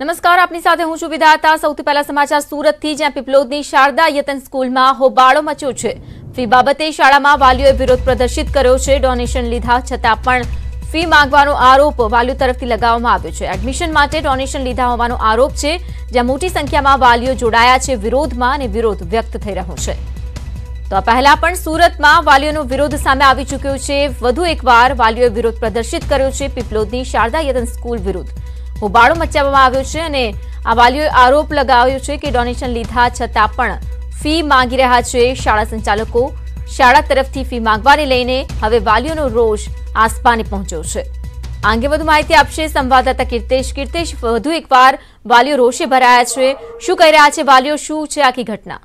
નમસ્કાર, આપની સાથે હું છું વિધાતા. સૌથી પહેલા સમાચાર સુરતથી, જ્યાં પીપલોદની શારદા યતન સ્કૂલમાં હોબાળો મચ્યો છે. ફી બાબતે શાળામાં વાલીઓએ વિરોધ પ્રદર્શિત કર્યો છે. ડોનેશન લીધા છતાં પણ ફી માંગવાનો આરોપ વાલીઓ તરફથી લગાવવામાં આવ્યો છે. એડમિશન માટે ડોનેશન લીધા હોવાનો આરોપ છે, જ્યાં મોટી સંખ્યામાં વાલીઓ જોડાયા છે વિરોધમાં અને વિરોધ વ્યક્ત થઈ રહ્યો છે. તો આ પહેલા પણ સુરતમાં વાલીઓનો વિરોધ સામે આવી ચૂક્યો છે. વધુ એકવાર વાલીઓએ વિરોધ પ્રદર્શિત કર્યો છે. પીપલોદની શારદા યતન સ્કૂલ વિરુદ્ધ. હોબાળો મચાવવામાં આવ્યો છે અને આ વાલીઓએ આરોપ લગાવ્યો છે કે ડોનેશન લીધા છતાં પણ ફી માંગી રહ્યા છે શાળા સંચાલકો. શાળા તરફથી ફી માંગવાને લઈને હવે વાલીઓનો રોષ આસપાને પહોંચ્યો છે. આ અંગે વધુ માહિતી આપશે સંવાદદાતા કીર્તેશ. કીર્તેશ, વધુ એકવાર, વાલીઓ રોષે ભરાયા છે. શું કહી રહ્યા છે વાલીઓ? શું છે આખી ઘટના?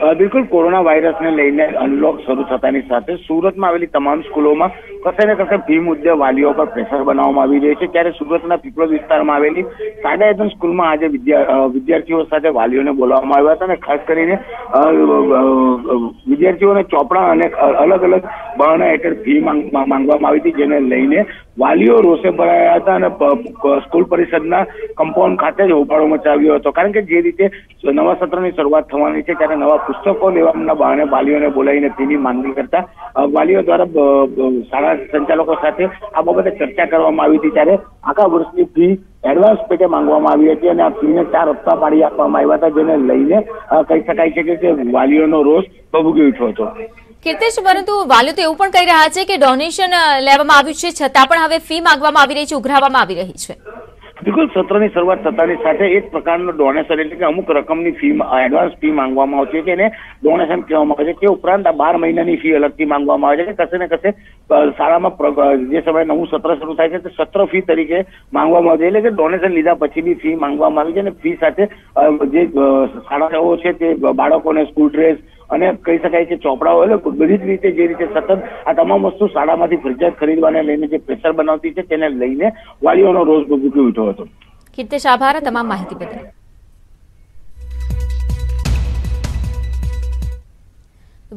બિલકુલ કોરોના વાયરસને લઈને અનલોક શરૂ થતાની સાથે સુરતમાં આવેલી તમામ સ્કૂલોમાં કસે ને કસે ફી મુદ્દે વાલીઓ પર પ્રેશર બનાવવામાં આવી રહ્યું છે. ત્યારે સુરતના પીપળો વિસ્તારમાં આવેલી સાડાયતન સ્કૂલમાં આજે વિદ્યા વિદ્યાર્થીઓ સાથે વાલીઓને બોલાવવામાં આવ્યા હતા અને ખાસ કરીને વિદ્યાર્થીઓને ચોપડા અને અલગ અલગ બહાના હેઠળ ફી માંગ- માંગ- માંગવામાં આવી હતી, જેને લઈને વાલીઓ રોષે ભરાયા હતા અને સ્કૂલ પરિષદના કમ્પાઉન્ડ ખાતે જ હોબાળો મચાવ્યો હતો. કારણ કે જે રીતે નવા સત્રની શરૂઆત થવાની છે, ત્યારે નવા પુસ્તકો લેવાના બહાને વાલીઓને બોલાવીને ફીની માંગણી કરતા વાલીઓ દ્વારા શાળા સંચાલકો સાથે આ બાબતે ચર્ચા કરવામાં આવી હતી. ત્યારે આખા વર્ષની ફી એડવાન્સ પેટે માંગવામાં આવી હતી અને આ ફીને ચાર હપ્તા પાડી આપવામાં આવ્યા હતા, જેને લઈને કહી શકાય છે કે વાલીઓનો રોષ ભભૂકી ઉઠ્યો હતો. કીર્તેશ, પરંતુ વાલીઓ તો એવું પણ કહી રહ્યા છે કે ડોનેશન લેવામાં આવ્યું છે, છતાં પણ હવે ફી માંગવામાં આવી રહી છે, ઉઘરાવવામાં આવી રહી છે. બિલકુલ, સત્રની શરૂઆત થતાની સાથે એક પ્રકારનો ડોનેશન એટલે કે અમુક રકમની ફી એડવાન્સ ફી માંગવામાં આવતી છે, એને ડોનેશન કહેવામાં આવે છે. તે ઉપરાંત આ બાર મહિનાની ફી અલગથી માંગવામાં આવે છે કે કશે ને કશે શાળામાં જે સમયે નવું સત્ર શરૂ થાય છે, તે સત્ર ફી તરીકે માંગવામાં આવે છે. એટલે કે ડોનેશન લીધા પછી બી ફી માંગવામાં આવી છે અને ફી સાથે જે શાળાઓ છે તે બાળકોને સ્કૂલ ડ્રેસ અને કહી શકાય કે ચોપડાઓ એટલે બધી જ રીતે જે રીતે સતત આ તમામ વસ્તુ શાળામાંથી ફરજિયાત ખરીદવાને લઈને જે પ્રેશર બનાવતી છે તેને લઈને વાલીઓનો રોષ ભભૂકી ઉઠ્યો હતો. કીર્તેશ, આભાર તમામ માહિતી બદલ.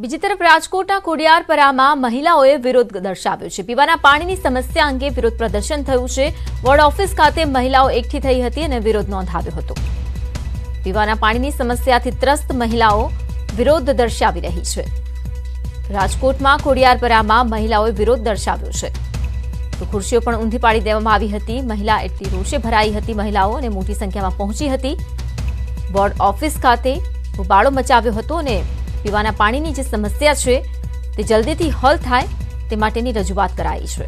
બીજી તરફ રાજકોટના કોડિયારપરામાં મહિલાઓએ વિરોધ દર્શાવ્યો છે. પીવાના પાણીની સમસ્યા અંગે વિરોધ પ્રદર્શન થયું છે. વોર્ડ ઓફિસ ખાતે મહિલાઓ એકઠી થઈ હતી અને વિરોધ નોંધાવ્યો હતો. પીવાના પાણીની સમસ્યાથી ત્રસ્ત મહિલાઓ વિરોધ દર્શાવી રહી છે. રાજકોટમાં ખોડિયારપરામાં મહિલાઓએ વિરોધ દર્શાવ્યો છે. તો ખુરશીઓ પણ ઊંધી પાડી દેવામાં આવી હતી. મહિલા એટલી રોષે ભરાઈ હતી મહિલાઓ અને મોટી સંખ્યામાં પહોંચી હતી. બોર્ડ ઓફિસ ખાતે ઉબાળો મચાવ્યો હતો અને પીવાના પાણીની જે સમસ્યા છે તે જલ્દીથી હલ થાય તે માટેની રજૂઆત કરાઈ છે.